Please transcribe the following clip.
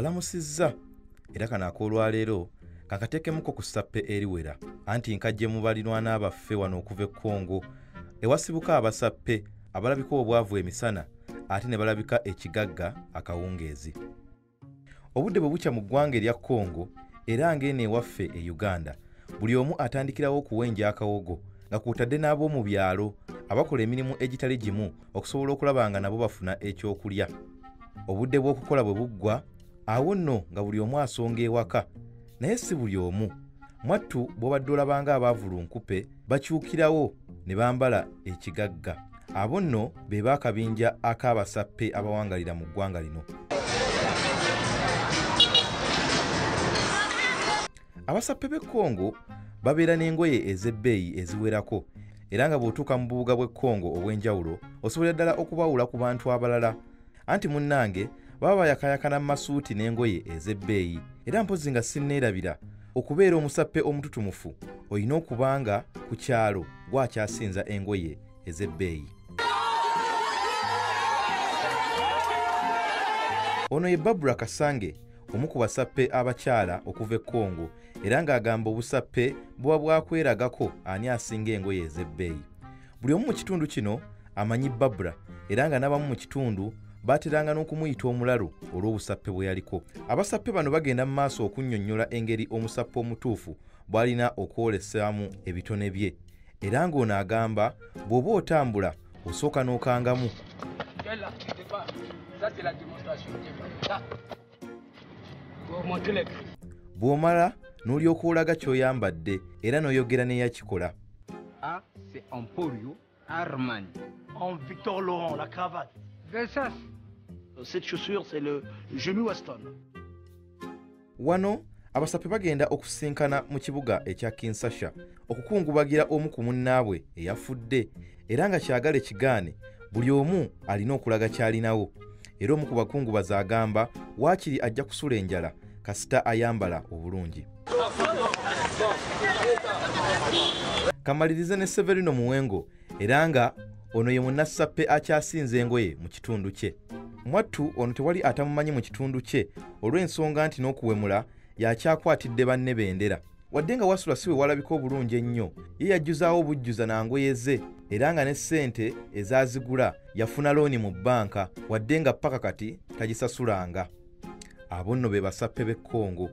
mbalamusizza era kano akoolwaleero kakateekemuko ku sappe eriwera. Anti nkajje mu balirwana baffe wano okuva e kongo. Ewasibuka abasappe abalabika obwavu emisana ate ne balabika ekigagga akawungeezi. Obudde bwe bukya mu ggwanga erya kongo era ng'eno ewaffe e uganda. Buli omu atandikirawo okuwenja akawogo nga kwotadde n'ab'omu byalo abakola emirimu egitali gimu okusobola okulaba nga nabo bafuna ekyokulya. Obudde bw'okukola bwe buggwa awo nno nga buli omu asonga ewaka naye si buli omu. Mwattu bw'obadde olabanga abaavulunkupe bakyukirawo ne bambala ekigagga. Abo nno be baakabinja ak'abasappe abawangalira mu ggwanga lino. Abasappe b'e kongo babeera n'engoye ez'ebbeeyi eziwerako era nga bw'otuuka mu bubuga bw'e kongo obw'enjawulo osobolera ddala okubawula ku bantu abalala. Anti munnange baba bayakayakana mu masuuti n'engoye ez'ebbeeyi. Era mpozi nga sinneerabira okubeera omusappe omututumufu olina okuba nga ku kyalo gwakyasinza engoye ez'ebbeeyi. Ono ye babula kasange omu ku basappe abakyala okuva e kongo era ng'agamba obusappe buba bwakweragako ani asinga engoye ez'ebbeeyi. Buli omu mu kitundu kino amanyi babula era nga n'abamu mu kitundu baateranga n'okumuyita omulalu olw'obusappe bwe yaliko abasappe bano bagenda mu maaso okunnyonnyola engeri omusappe omutuufu bw'alina okwolesaamu ebitone bye era ng'ono agamba bw'oba otambula osooka n'okangamu bw'omala n'olyoka olaga ky'oyambadde era n'oyogera n'eyakikola A, c'est Emporio Armani. En Victor Laurent, la cravate. Versace. Cette chaussure, c'est le Jimmy Weston. wano abasappe bagenda okusinkana mu kibuga ekya kinsasha okukungubagira omu ku munnaabwe eyafudde era nga kyagala kigaane buli omu alina okulaga ky'alinawo era omu ku bakungubazi agamba waakiri ajja kusula enjala kasita ayambala obulungi kamalirize ne severino muwengo era nga ono ye munnasappe akyasinza engoye mu kitundu kye. Mwattu ono tewali atamumanyi mu kitundu kye olw'ensonga nti n'okuwemula yakyakwatidde banne bendera. Wadde nga wasula si we walabika obulungi ennyo ye yajjuzaawo obujjuza nangoye ze era nga ne ssente ezaazigula yafuna looni mu bbanka wadde nga paka kati tagisasulanga. Abo nno be basappe b'e kongo